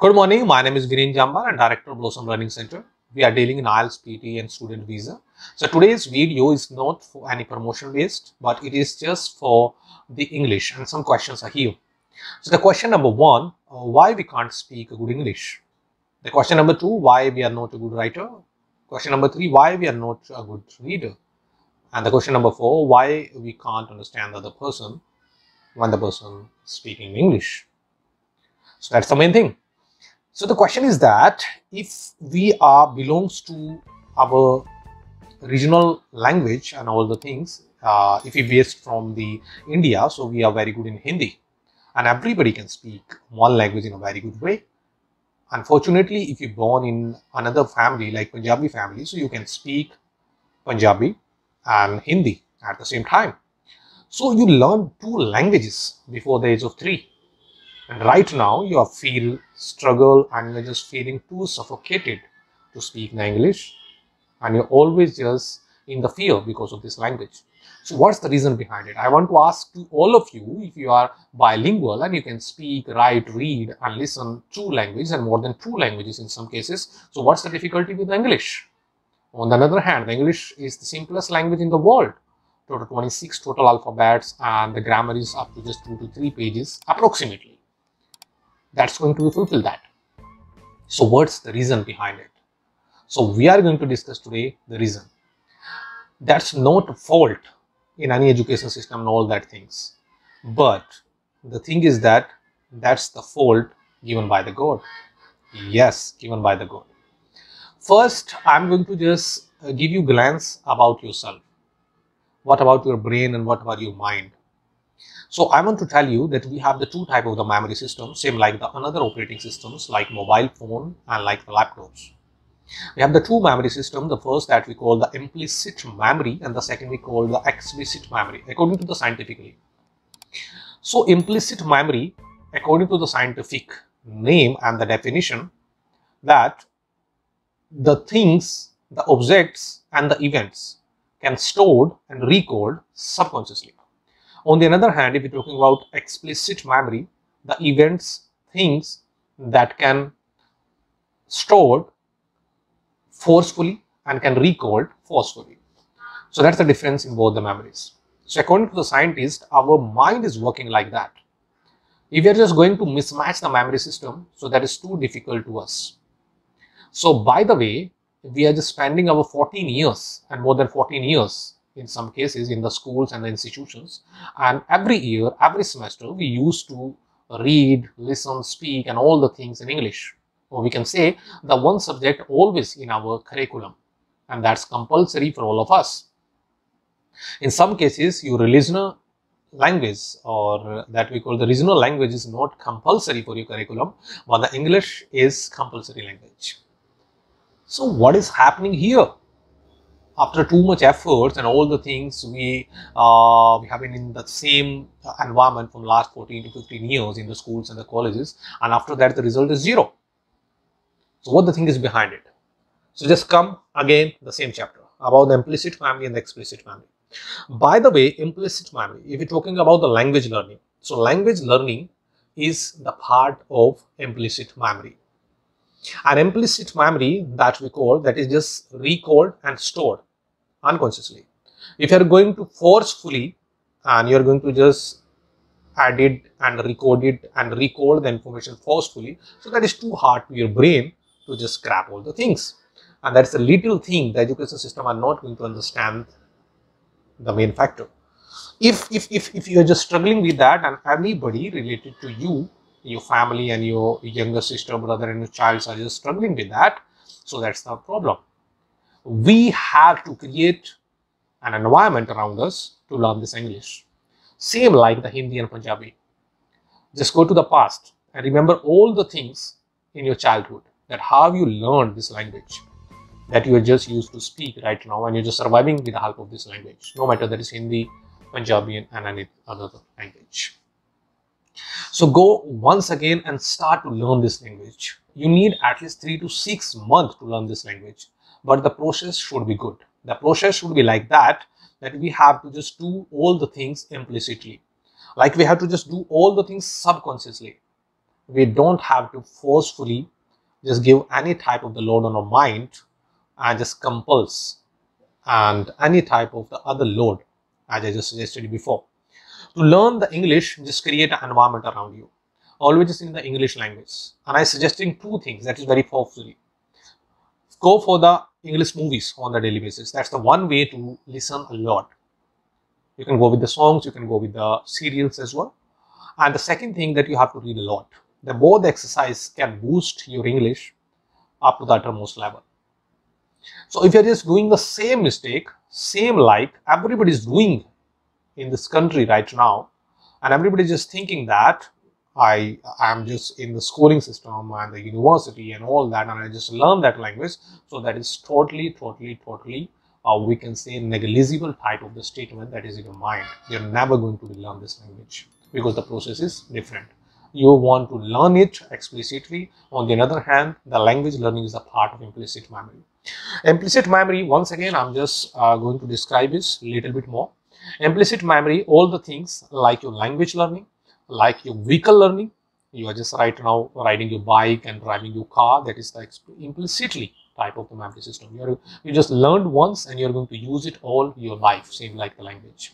Good morning. My name is Viren Zamba and Director of Blossom Learning Center. We are dealing in IELTS, PT and student visa. So today's video is not for any promotion based, but it is just for the English and some questions are here. So the question number one, uh, why we can't speak a good English? The question number two, why we are not a good writer? Question number three, why we are not a good reader? And the question number four, why we can't understand the other person when the person is speaking English? So that's the main thing. So the question is that if we are belongs to our regional language and all the things, uh, if we based from the India, so we are very good in Hindi and everybody can speak one language in a very good way. Unfortunately, if you're born in another family like Punjabi family, so you can speak Punjabi and Hindi at the same time. So you learn two languages before the age of three. And right now you feel struggle and you're just feeling too suffocated to speak in English and you're always just in the fear because of this language. So what's the reason behind it? I want to ask to all of you if you are bilingual and you can speak, write, read and listen two languages and more than two languages in some cases. So what's the difficulty with English? On the other hand, the English is the simplest language in the world. Total 26 total alphabets and the grammar is up to just two to three pages approximately. That's going to fulfill that. So what's the reason behind it? So we are going to discuss today the reason. That's not fault in any education system and all that things. But the thing is that that's the fault given by the God. Yes, given by the God. First, I'm going to just uh, give you glance about yourself. What about your brain and what about your mind? So I want to tell you that we have the two type of the memory system, same like the another operating systems like mobile phone and like the laptops. We have the two memory system, the first that we call the implicit memory and the second we call the explicit memory according to the scientifically. So implicit memory according to the scientific name and the definition that the things, the objects and the events can stored and recalled subconsciously. On the other hand, if you're talking about explicit memory, the events, things that can stored forcefully and can recalled forcefully. So that's the difference in both the memories. So according to the scientist, our mind is working like that. If we are just going to mismatch the memory system, so that is too difficult to us. So by the way, we are just spending our 14 years and more than 14 years in some cases in the schools and the institutions and every year, every semester we used to read, listen, speak and all the things in English or we can say the one subject always in our curriculum and that's compulsory for all of us. In some cases, your regional language or that we call the regional language is not compulsory for your curriculum, but the English is compulsory language. So what is happening here? After too much efforts and all the things we uh, we have been in the same environment from last 14 to 15 years in the schools and the colleges and after that the result is zero. So what the thing is behind it? So just come again the same chapter about the implicit memory and the explicit memory. By the way, implicit memory, if you're talking about the language learning, so language learning is the part of implicit memory. An implicit memory that we call that is just recalled and stored unconsciously. If you're going to forcefully and you're going to just add it and record it and record the information forcefully, so that is too hard to your brain to just grab all the things. And that's a little thing the education system are not going to understand the main factor. If, if, if, if you're just struggling with that and anybody related to you, your family and your younger sister, brother and your child are just struggling with that, so that's the problem. We have to create an environment around us to learn this English. Same like the Hindi and Punjabi. Just go to the past and remember all the things in your childhood that how you learned this language that you are just used to speak right now and you're just surviving with the help of this language, no matter that is Hindi, Punjabi and any other language. So go once again and start to learn this language. You need at least three to six months to learn this language, but the process should be good. The process should be like that, that we have to just do all the things implicitly. Like we have to just do all the things subconsciously we don't have to forcefully just give any type of the load on our mind and just compulse and any type of the other load as I just suggested before. To learn the English, just create an environment around you. Always in the English language. And I suggesting two things that is very powerfully. Go for the English movies on the daily basis. That's the one way to listen a lot. You can go with the songs, you can go with the serials as well. And the second thing that you have to read a lot. The both exercise can boost your English up to the uttermost level. So if you're just doing the same mistake, same like everybody is doing in this country right now, and everybody is just thinking that I am just in the schooling system and the university and all that, and I just learn that language. So that is totally, totally, totally, uh, we can say negligible type of the statement that is in your mind. You're never going to learn this language because the process is different. You want to learn it explicitly. On the other hand, the language learning is a part of implicit memory. Implicit memory, once again, I'm just uh, going to describe this a little bit more. Implicit memory, all the things like your language learning, like your vehicle learning, you are just right now riding your bike and driving your car, that is the implicitly type of the memory system. You're, you just learned once and you're going to use it all your life, same like the language.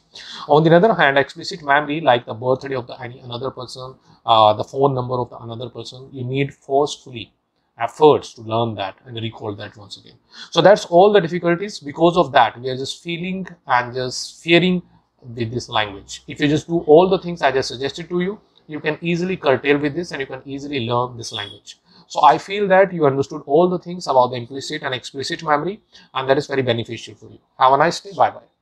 On the other hand, explicit memory, like the birthday of the any another person, uh, the phone number of the another person, you need forcefully efforts to learn that and recall that once again. So that's all the difficulties. Because of that, we are just feeling and just fearing with this language. If you just do all the things I just suggested to you, you can easily curtail with this and you can easily learn this language. So I feel that you understood all the things about the implicit and explicit memory and that is very beneficial for you. Have a nice day. Bye bye.